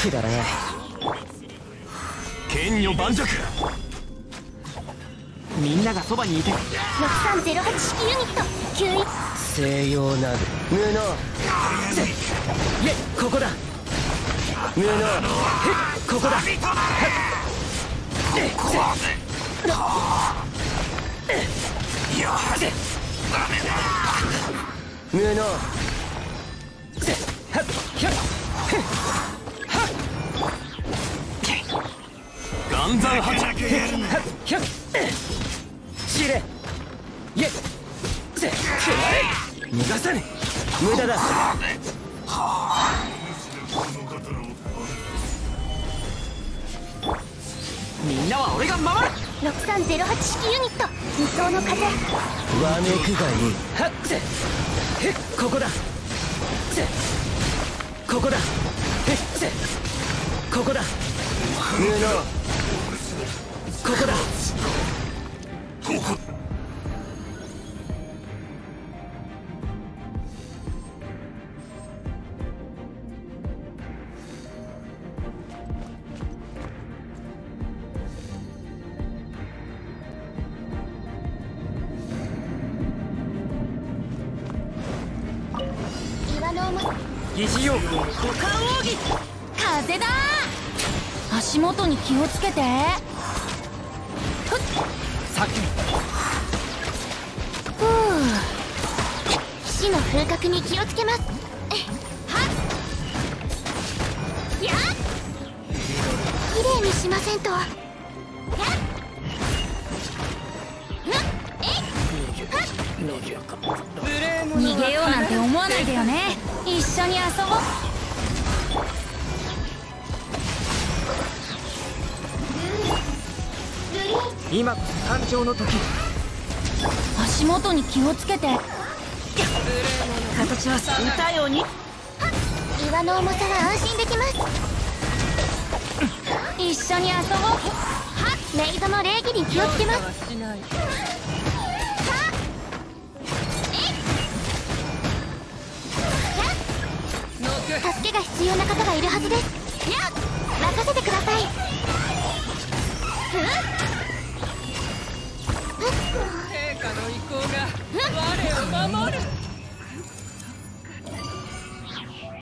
くだらない剣女盤石。みんながそばにいて6308式ユニット吸引西洋なる無能。い。えここだ。無能。へっここだ。無能せはっはっひゃっ知れいえ逃がさね無駄だみんなは俺が守る6308式ユニット理想の風わめくがいいはっせへっここだ。せここだへっせここだ無能ここだ。岩の重さ疑似用具五感奥義風だ。足元に気をつけてさっ。きふう死の風格に気をつけます。はっ。やっ。綺麗にしませんとやっ。逃げようなんて思わないでよね。一緒に遊ぼう。今こそ誕生の時。足元に気をつけて。形は歌ように。岩の重さは安心できます。一緒に遊ぼう。はっメイドの礼儀に気をつけます。助けが必要な方がいるはずです守る守る